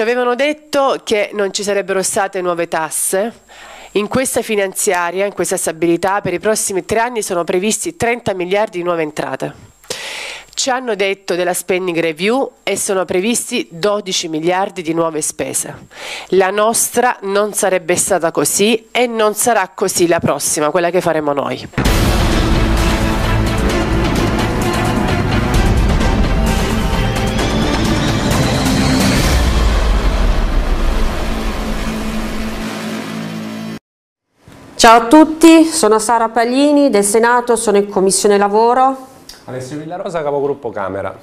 Ci avevano detto che non ci sarebbero state nuove tasse. In questa finanziaria, in questa stabilità, per i prossimi tre anni sono previsti 30 miliardi di nuove entrate. Ci hanno detto della spending review e sono previsti 12 miliardi di nuove spese. La nostra non sarebbe stata così e non sarà così la prossima, quella che faremo noi. Ciao a tutti, sono Sara Paglini del Senato, sono in Commissione Lavoro. Alessio Villarosa, capogruppo Camera.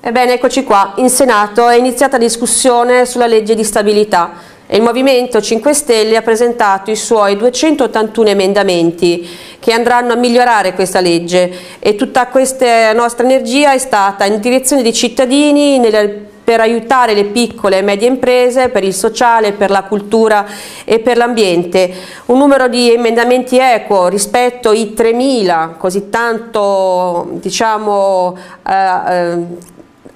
Ebbene, eccoci qua. In Senato è iniziata la discussione sulla legge di stabilità e il Movimento 5 Stelle ha presentato i suoi 281 emendamenti che andranno a migliorare questa legge e tutta questa nostra energia è stata in direzione dei cittadini, nelle per aiutare le piccole e medie imprese, per il sociale, per la cultura e per l'ambiente. Un numero di emendamenti equo rispetto ai 3.000, così tanto diciamo, eh, eh,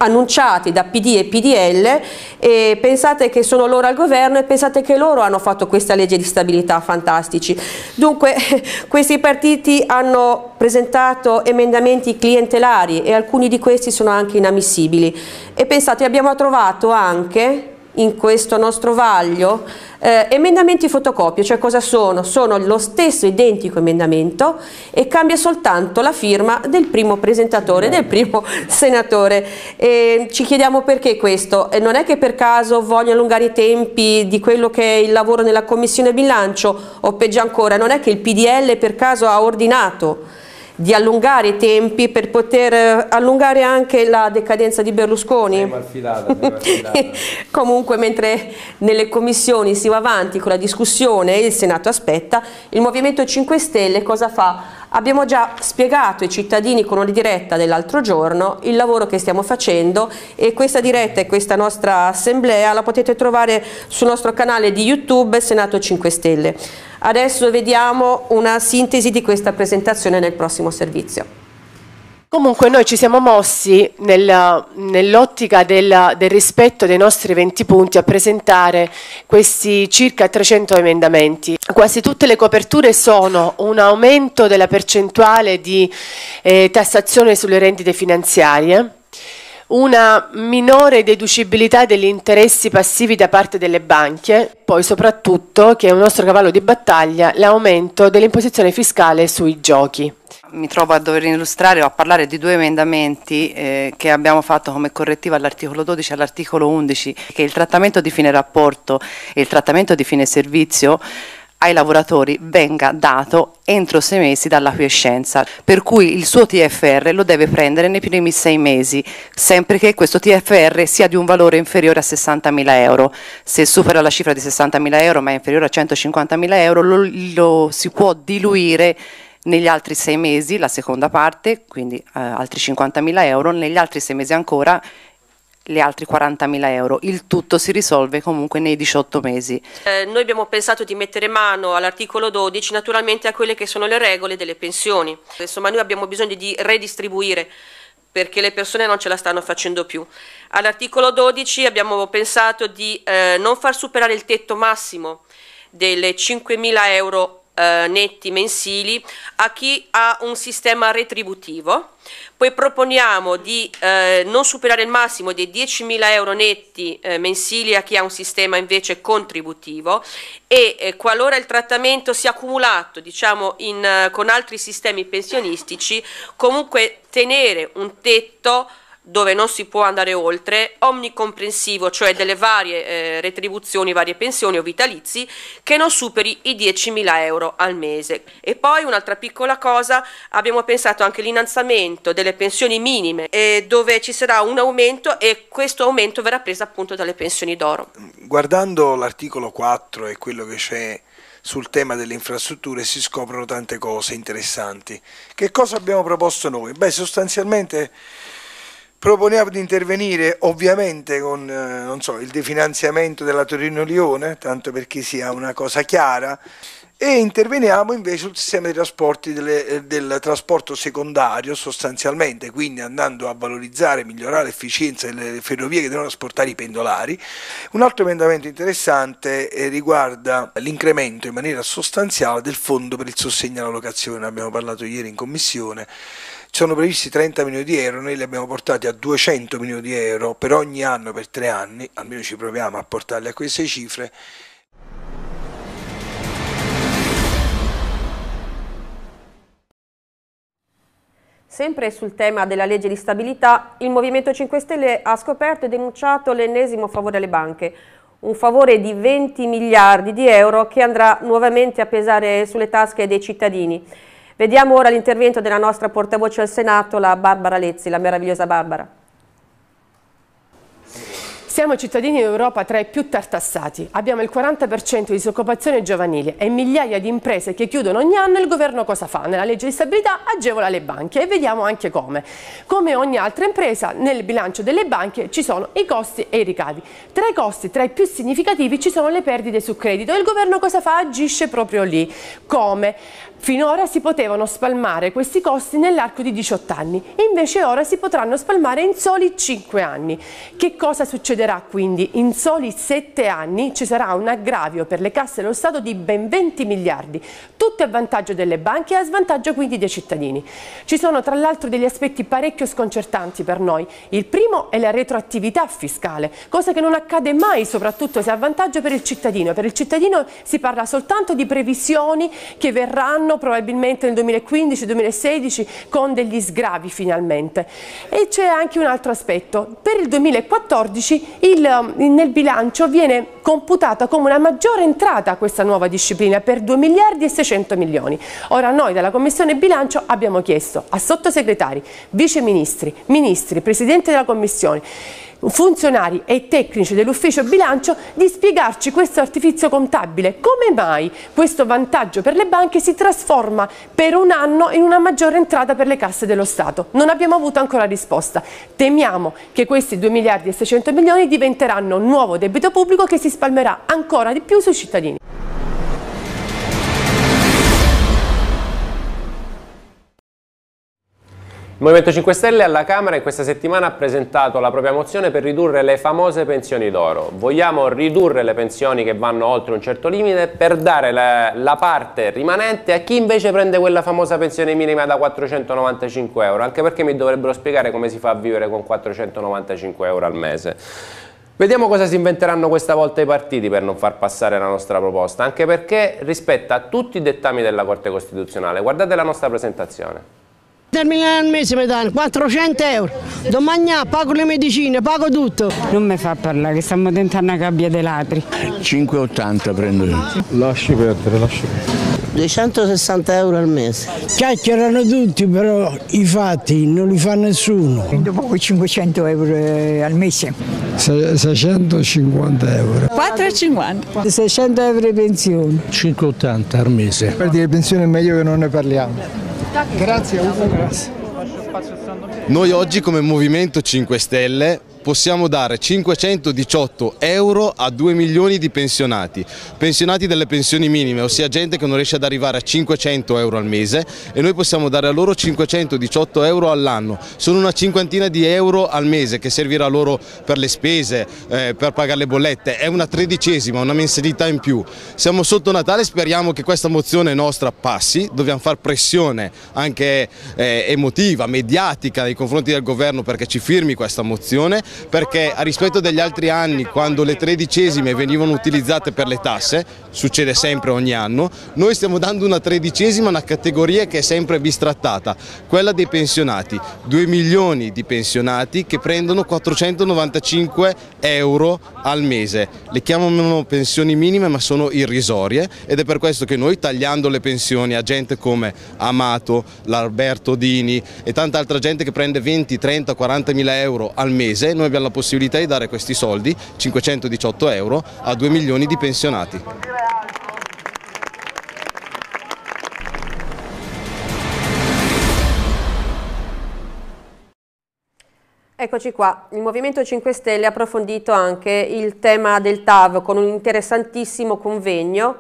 annunciati da PD e PDL e pensate che sono loro al governo e pensate che loro hanno fatto questa legge di stabilità fantastici. Dunque questi partiti hanno presentato emendamenti clientelari e alcuni di questi sono anche inammissibili e pensate abbiamo trovato anche in questo nostro vaglio eh, emendamenti fotocopie, cioè cosa sono? Sono lo stesso identico emendamento e cambia soltanto la firma del primo presentatore, del primo senatore. E ci chiediamo perché questo, e non è che per caso voglio allungare i tempi di quello che è il lavoro nella commissione bilancio o peggio ancora, non è che il PDL per caso ha ordinato di allungare i tempi per poter eh, allungare anche la decadenza di Berlusconi. Sei malfidata, sei malfidata. Comunque mentre nelle commissioni si va avanti con la discussione e il Senato aspetta, il Movimento 5 Stelle cosa fa? Abbiamo già spiegato ai cittadini con una diretta dell'altro giorno il lavoro che stiamo facendo e questa diretta e questa nostra assemblea la potete trovare sul nostro canale di YouTube Senato 5 Stelle. Adesso vediamo una sintesi di questa presentazione nel prossimo servizio. Comunque noi ci siamo mossi nel, nell'ottica del, del, rispetto dei nostri 20 punti a presentare questi circa 300 emendamenti. Quasi tutte le coperture sono un aumento della percentuale di eh, tassazione sulle rendite finanziarie, una minore deducibilità degli interessi passivi da parte delle banche, poi soprattutto, che è un nostro cavallo di battaglia, l'aumento dell'imposizione fiscale sui giochi. Mi trovo a dover illustrare o a parlare di due emendamenti eh, che abbiamo fatto come correttiva all'articolo 12 e all'articolo 11, che il trattamento di fine rapporto e il trattamento di fine servizio ai lavoratori venga dato entro sei mesi dalla quiescenza, per cui il suo TFR lo deve prendere nei primi sei mesi, sempre che questo TFR sia di un valore inferiore a 60.000 euro. Se supera la cifra di 60.000 euro ma è inferiore a 150.000 euro lo, lo si può diluire negli altri sei mesi, la seconda parte, quindi eh, altri 50.000 euro, negli altri sei mesi ancora gli altri 40.000 euro. Il tutto si risolve comunque nei 18 mesi. Eh, noi abbiamo pensato di mettere mano all'articolo 12 naturalmente a quelle che sono le regole delle pensioni. Insomma, noi abbiamo bisogno di redistribuire perché le persone non ce la stanno facendo più. All'articolo 12 abbiamo pensato di eh, non far superare il tetto massimo delle 5.000 euro eh, netti mensili a chi ha un sistema retributivo. Poi proponiamo di eh, non superare il massimo dei 10.000 euro netti eh, mensili a chi ha un sistema invece contributivo e eh, qualora il trattamento sia accumulato diciamo, in, eh, con altri sistemi pensionistici, comunque tenere un tetto dove non si può andare oltre, omnicomprensivo, cioè delle varie eh, retribuzioni, varie pensioni o vitalizi, che non superi i 10.000 euro al mese. E poi un'altra piccola cosa, abbiamo pensato anche all'innalzamento delle pensioni minime, eh, dove ci sarà un aumento e questo aumento verrà preso appunto dalle pensioni d'oro. Guardando l'articolo 4 e quello che c'è sul tema delle infrastrutture si scoprono tante cose interessanti. Che cosa abbiamo proposto noi? Beh, sostanzialmente Proponiamo di intervenire ovviamente con eh, so, il definanziamento della Torino-Lione, tanto perché sia una cosa chiara, e interveniamo invece sul sistema dei trasporti delle, eh, del trasporto secondario sostanzialmente, quindi andando a valorizzare e migliorare l'efficienza delle ferrovie che devono trasportare i pendolari. Un altro emendamento interessante eh, riguarda l'incremento in maniera sostanziale del fondo per il sostegno alla locazione, ne abbiamo parlato ieri in commissione sono previsti 30 milioni di euro, noi li abbiamo portati a 200 milioni di euro per ogni anno per tre anni, almeno ci proviamo a portarli a queste cifre. Sempre sul tema della legge di stabilità, il Movimento 5 Stelle ha scoperto e denunciato l'ennesimo favore alle banche, un favore di 20 miliardi di euro che andrà nuovamente a pesare sulle tasche dei cittadini. Vediamo ora l'intervento della nostra portavoce al Senato, la Barbara Lezzi, la meravigliosa Barbara. Siamo cittadini d'Europa tra i più tartassati, abbiamo il 40% di disoccupazione giovanile e migliaia di imprese che chiudono ogni anno il governo cosa fa? Nella legge di stabilità agevola le banche e vediamo anche come. Come ogni altra impresa nel bilancio delle banche ci sono i costi e i ricavi. Tra i costi, tra i più significativi ci sono le perdite su credito e il governo cosa fa? Agisce proprio lì. Come? Finora si potevano spalmare questi costi nell'arco di 18 anni, invece ora si potranno spalmare in soli 5 anni. Che cosa succederà quindi? In soli 7 anni ci sarà un aggravio per le casse dello Stato di ben 20 miliardi, tutto a vantaggio delle banche e a svantaggio quindi dei cittadini. Ci sono tra l'altro degli aspetti parecchio sconcertanti per noi. Il primo è la retroattività fiscale, cosa che non accade mai, soprattutto se a vantaggio per il cittadino. Per il cittadino si parla soltanto di previsioni che verranno anno, probabilmente nel 2015-2016, con degli sgravi finalmente. E c'è anche un altro aspetto. Per il 2014 il, nel bilancio viene computata come una maggiore entrata questa nuova disciplina per 2 miliardi e 600 milioni. Ora noi dalla Commissione Bilancio abbiamo chiesto a sottosegretari, viceministri, ministri, presidente della Commissione, funzionari e tecnici dell'ufficio bilancio di spiegarci questo artifizio contabile. Come mai questo vantaggio per le banche si trasforma per un anno in una maggiore entrata per le casse dello Stato? Non abbiamo avuto ancora risposta. Temiamo che questi 2 miliardi e 600 milioni diventeranno un nuovo debito pubblico che si spalmerà ancora di più sui cittadini. Il Movimento 5 Stelle alla Camera in questa settimana ha presentato la propria mozione per ridurre le famose pensioni d'oro. Vogliamo ridurre le pensioni che vanno oltre un certo limite per dare la, la, parte rimanente a chi invece prende quella famosa pensione minima da 495 euro, anche perché mi dovrebbero spiegare come si fa a vivere con 495 euro al mese. Vediamo cosa si inventeranno questa volta i partiti per non far passare la nostra proposta, anche perché rispetta tutti i dettami della Corte Costituzionale. Guardate la nostra presentazione. Terminare al mese mi danno 400 euro, domani pago le medicine, pago tutto. Non mi fa parlare, che stiamo tentando una gabbia dei ladri. 5,80 prendo io. Lasci perdere, lasci perdere. 260 euro al mese. Chiacchierano tutti, però i fatti non li fa nessuno. Prendo poco 500 euro eh, al mese. 650 euro. 4,50. 600 euro di pensione. 5,80 al mese. Per dire pensione è meglio che non ne parliamo. Grazie, Ugo, grazie. Noi oggi come Movimento 5 Stelle possiamo dare 518 euro a 2 milioni di pensionati, pensionati delle pensioni minime, ossia gente che non riesce ad arrivare a 500 euro al mese e noi possiamo dare a loro 518 euro all'anno, sono una cinquantina di euro al mese che servirà loro per le spese, eh, per pagare le bollette, è una tredicesima, una mensilità in più. Siamo sotto Natale, speriamo che questa mozione nostra passi, dobbiamo fare pressione anche eh, emotiva, mediatica nei confronti del governo perché ci firmi questa mozione perché a rispetto degli altri anni quando le tredicesime venivano utilizzate per le tasse, succede sempre ogni anno, noi stiamo dando una tredicesima a una categoria che è sempre bistrattata, quella dei pensionati, 2 milioni di pensionati che prendono 495 euro al mese, le chiamano pensioni minime ma sono irrisorie ed è per questo che noi tagliando le pensioni a gente come Amato, l'Alberto Dini e tanta altra gente che prende 20, 30, 40 mila euro al mese, noi abbiamo la possibilità di dare questi soldi, 518 euro, a 2 milioni di pensionati. Eccoci qua, il Movimento 5 Stelle ha approfondito anche il tema del TAV con un interessantissimo convegno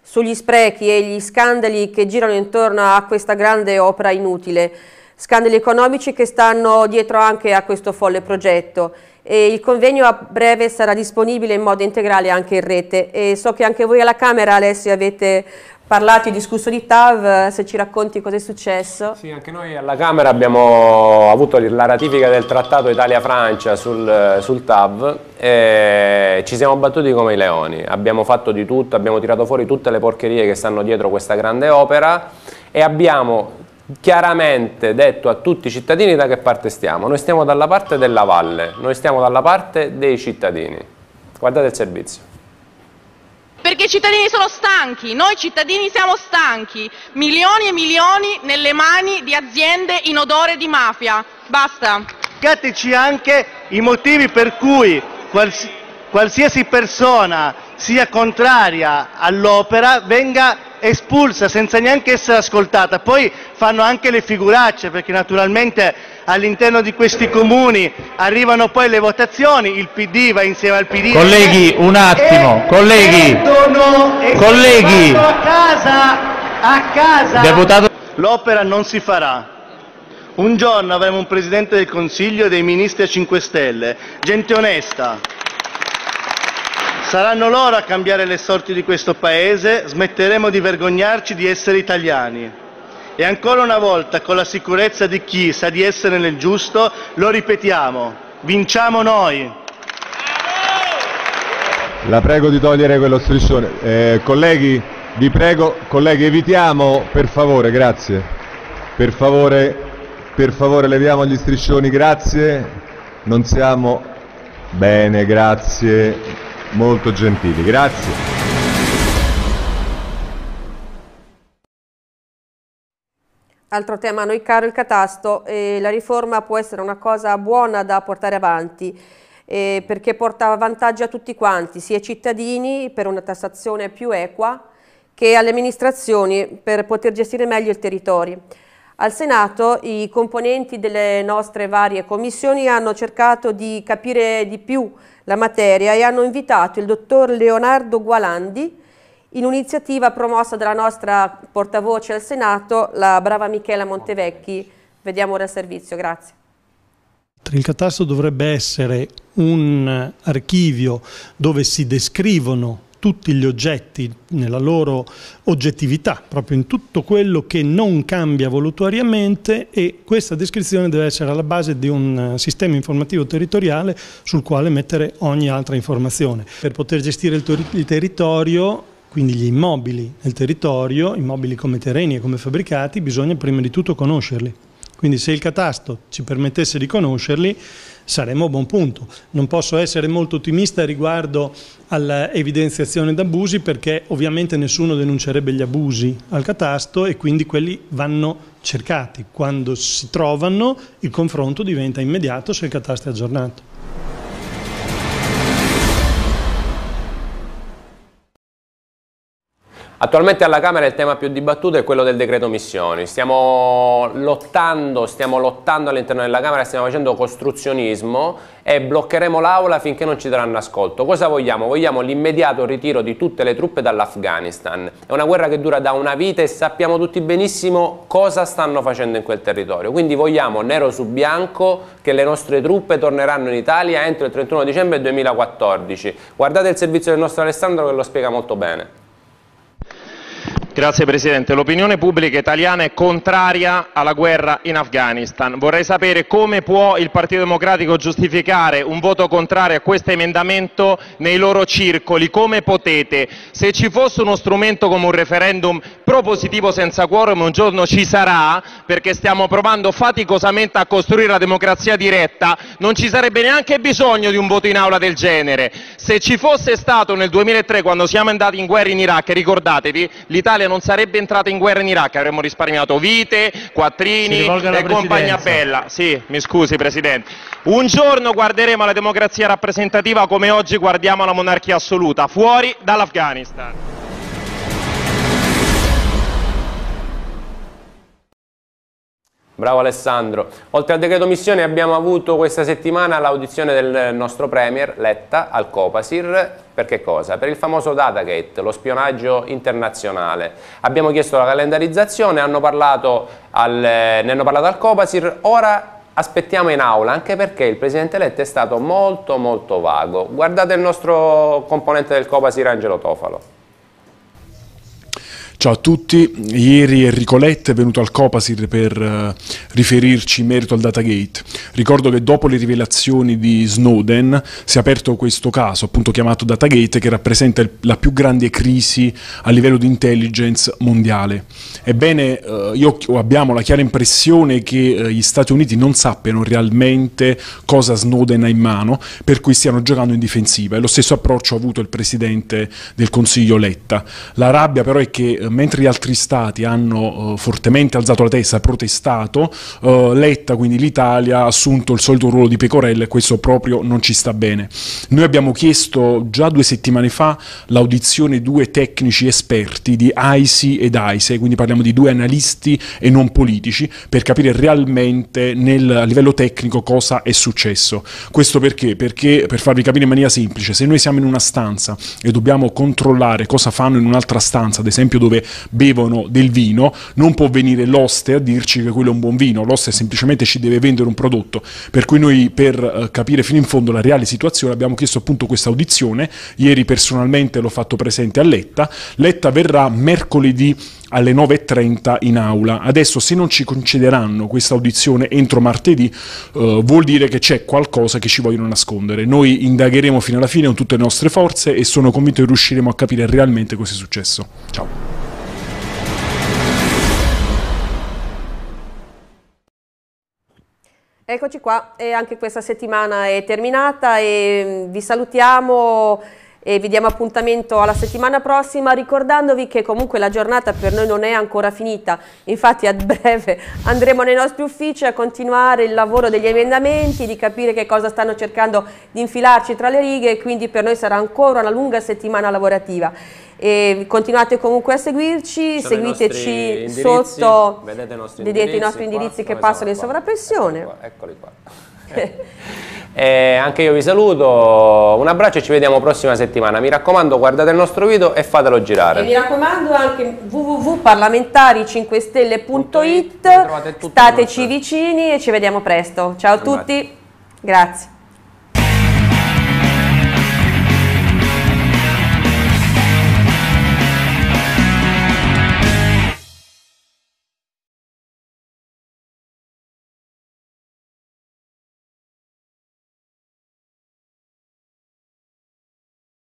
sugli sprechi e gli scandali che girano intorno a questa grande opera inutile, scandali economici che stanno dietro anche a questo folle progetto. E il convegno a breve sarà disponibile in modo integrale anche in rete. E so che anche voi alla Camera Alessio avete parlato e discusso di TAV, se ci racconti cosa è successo. Sì, anche noi alla Camera abbiamo avuto la ratifica del trattato Italia-Francia sul, sul, TAV e ci siamo battuti come i leoni, abbiamo fatto di tutto, abbiamo tirato fuori tutte le porcherie che stanno dietro questa grande opera e abbiamo chiaramente detto a tutti i cittadini da che parte stiamo. Noi stiamo dalla parte della valle, noi stiamo dalla parte dei cittadini. Guardate il servizio. Perché i cittadini sono stanchi, noi cittadini siamo stanchi, milioni e milioni nelle mani di aziende in odore di mafia. Basta. Spiegateci anche i motivi per cui quals qualsiasi persona sia contraria all'opera venga espulsa senza neanche essere ascoltata. Poi fanno anche le figuracce perché naturalmente all'interno di questi comuni arrivano poi le votazioni, il PD va insieme al PD. Colleghi, un attimo, colleghi, colleghi, a casa, a casa. Deputato... L'opera non si farà. Un giorno avremo un Presidente del Consiglio e dei Ministri a 5 Stelle, gente onesta. Saranno loro a cambiare le sorti di questo Paese, smetteremo di vergognarci di essere italiani. E ancora una volta, con la sicurezza di chi sa di essere nel giusto, lo ripetiamo, vinciamo noi! La prego di togliere quello striscione. Eh, colleghi, vi prego, colleghi, evitiamo, per favore, grazie. Per favore, per favore, leviamo gli striscioni, grazie. Non siamo... Bene, grazie molto gentili. Grazie. Altro tema a noi caro il catasto, eh, la riforma può essere una cosa buona da portare avanti eh, perché porta vantaggi a tutti quanti, sia ai cittadini per una tassazione più equa che alle amministrazioni per poter gestire meglio il territorio. Al Senato i componenti delle nostre varie commissioni hanno cercato di capire di più la materia e hanno invitato il dottor Leonardo Gualandi in un'iniziativa promossa dalla nostra portavoce al Senato, la brava Michela Montevecchi. Vediamo ora il servizio, grazie. Il catasto dovrebbe essere un archivio dove si descrivono tutti gli oggetti nella loro oggettività, proprio in tutto quello che non cambia volutariamente e questa descrizione deve essere alla base di un eh, sistema informativo territoriale sul quale mettere ogni altra informazione. Per poter gestire il, ter il territorio quindi gli immobili nel territorio, immobili come terreni e come fabbricati, bisogna prima di tutto conoscerli. Quindi se il catasto ci permettesse di conoscerli, saremmo a buon punto. Non posso essere molto ottimista riguardo all'evidenziazione d'abusi perché ovviamente nessuno denuncerebbe gli abusi al catasto e quindi quelli vanno cercati. Quando si trovano il confronto diventa immediato se il catasto è aggiornato. Attualmente alla Camera il tema più dibattuto è quello del decreto missioni. Stiamo lottando, stiamo lottando all'interno della Camera, stiamo facendo costruzionismo e bloccheremo l'Aula finché non ci daranno ascolto. Cosa vogliamo? Vogliamo l'immediato ritiro di tutte le truppe dall'Afghanistan. È una guerra che dura da una vita e sappiamo tutti benissimo cosa stanno facendo in quel territorio. Quindi vogliamo nero su bianco che le nostre truppe torneranno in Italia entro il 31 dicembre 2014. Guardate il servizio del nostro Alessandro che lo spiega molto bene. Grazie Presidente. L'opinione pubblica italiana è contraria alla guerra in Afghanistan. Vorrei sapere come può il Partito Democratico giustificare un voto contrario a questo emendamento nei loro circoli. Come potete? Se ci fosse uno strumento come un referendum propositivo senza quorum un giorno ci sarà, perché stiamo provando faticosamente a costruire la democrazia diretta, non ci sarebbe neanche bisogno di un voto in aula del genere. Se ci fosse stato nel 2003 quando siamo andati in guerra in Iraq, ricordatevi, l'Italia l'Italia non sarebbe entrata in guerra in Iraq, avremmo risparmiato vite, quattrini e compagnia bella. Sì, mi scusi Presidente. Un giorno guarderemo alla democrazia rappresentativa come oggi guardiamo alla monarchia assoluta, fuori dall'Afghanistan. Bravo Alessandro. Oltre al decreto missioni abbiamo avuto questa settimana l'audizione del nostro Premier Letta al Copasir. Per che cosa? Per il famoso Datagate, lo spionaggio internazionale. Abbiamo chiesto la calendarizzazione, hanno al, ne hanno parlato al Copasir, ora aspettiamo in aula, anche perché il Presidente Letta è stato molto molto vago. Guardate il nostro componente del Copasir, Angelo Tofalo. Ciao a tutti, ieri Enrico Letta è venuto al Copasir per uh, riferirci in merito al Datagate. Ricordo che dopo le rivelazioni di Snowden si è aperto questo caso, appunto chiamato Datagate, che rappresenta la più grande crisi a livello di intelligence mondiale. Ebbene, uh, io abbiamo la chiara impressione che uh, gli Stati Uniti non sappiano realmente cosa Snowden ha in mano, per cui stiano giocando in difensiva. E lo stesso approccio ha avuto il Presidente del Consiglio Letta. La rabbia però è che mentre gli altri stati hanno uh, fortemente alzato la testa e protestato, uh, Letta, quindi l'Italia, ha assunto il solito ruolo di pecorella e questo proprio non ci sta bene. Noi abbiamo chiesto già due settimane fa l'audizione di due tecnici esperti di AISI ed AISE, quindi parliamo di due analisti e non politici, per capire realmente nel, a livello tecnico cosa è successo. Questo perché? Perché, per farvi capire in maniera semplice, se noi siamo in una stanza e dobbiamo controllare cosa fanno in un'altra stanza, ad esempio dove bevono del vino, non può venire l'oste a dirci che quello è un buon vino, l'oste semplicemente ci deve vendere un prodotto, per cui noi per eh, capire fino in fondo la reale situazione abbiamo chiesto appunto questa audizione, ieri personalmente l'ho fatto presente a Letta, Letta verrà mercoledì alle 9.30 in aula. Adesso se non ci concederanno questa audizione entro martedì eh, vuol dire che c'è qualcosa che ci vogliono nascondere. Noi indagheremo fino alla fine con tutte le nostre forze e sono convinto che riusciremo a capire realmente cosa è successo. Ciao. Eccoci qua e anche questa settimana è terminata e mm, vi salutiamo e vi diamo appuntamento alla settimana prossima ricordandovi che comunque la giornata per noi non è ancora finita, infatti a breve andremo nei nostri uffici a continuare il lavoro degli emendamenti, di capire che cosa stanno cercando di infilarci tra le righe e quindi per noi sarà ancora una lunga settimana lavorativa. E continuate comunque a seguirci, Sono seguiteci sotto, vedete, vedete i nostri indirizzi che passano in sovrappressione. Eccoli qua. E anche io vi saluto, un abbraccio e ci vediamo prossima settimana. Mi raccomando guardate il nostro video e fatelo girare. E mi raccomando anche www.parlamentari5stelle.it, stateci vicini e ci vediamo presto. Ciao a tutti, grazie.